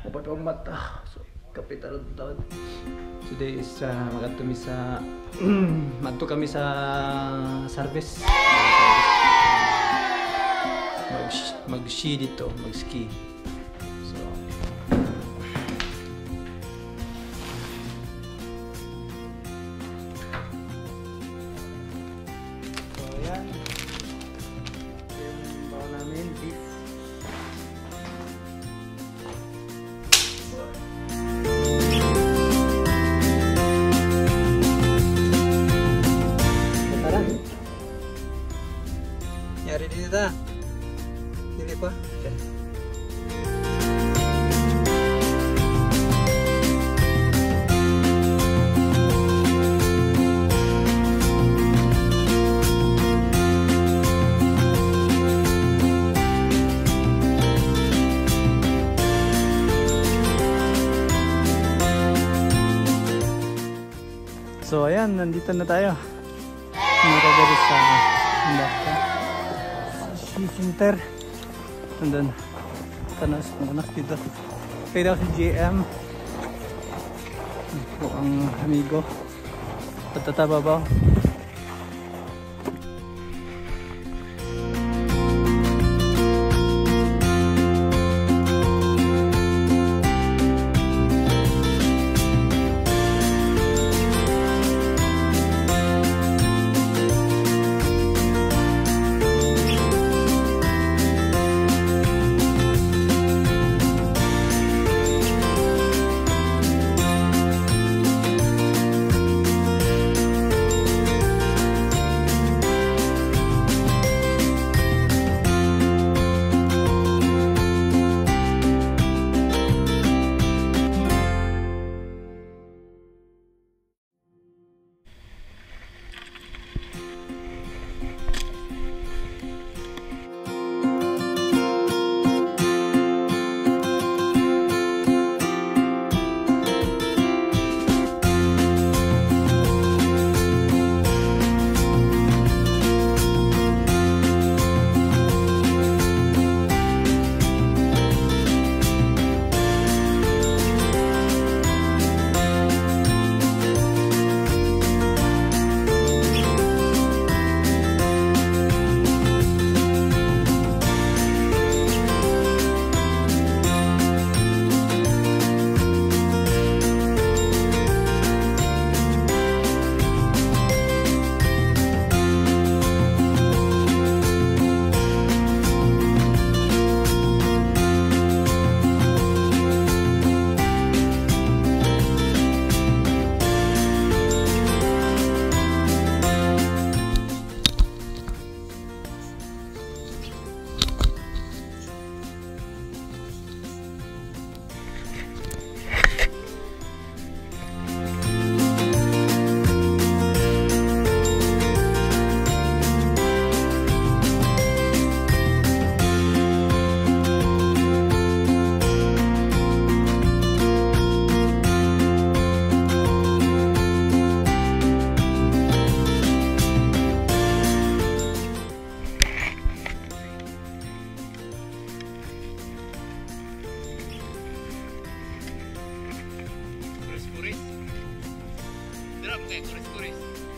Dapat ang mata. So, kapitan taon. Today is uh, magatumi sa madto kami sa service. Mag mag-ski dito, mag-ski. So So yan. Yung namin, beef. nyari di kita pilih apa okay. So ayan, nandito na tayo. Mura dari sana. Ang Si Center. Nandun. Tanas ng anak dito. Kaya daw si JM. Ito ang amigo. Patatababaw. guys.